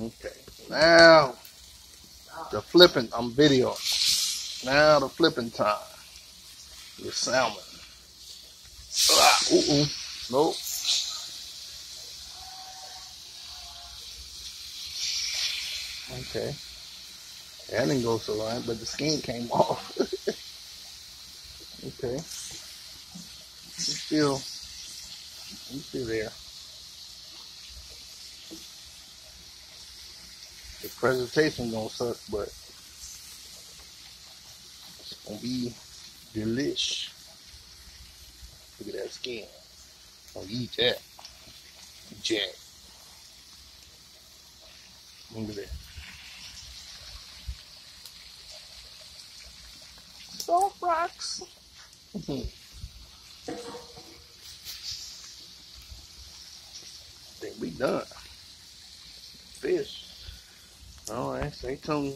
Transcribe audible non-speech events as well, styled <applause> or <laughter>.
Okay. Now the flipping. I'm video. Now the flipping time. The salmon. Ah, ooh, ooh. Nope. Okay. That didn't go so right, but the skin came <laughs> off. okay. Still, still there. The presentation gonna suck, but it's gonna be delish. Look at that skin. I'll eat that. Jack. Look at that. Soft rocks. Mm-hmm. think we done. Fish. Alright, stay tuned.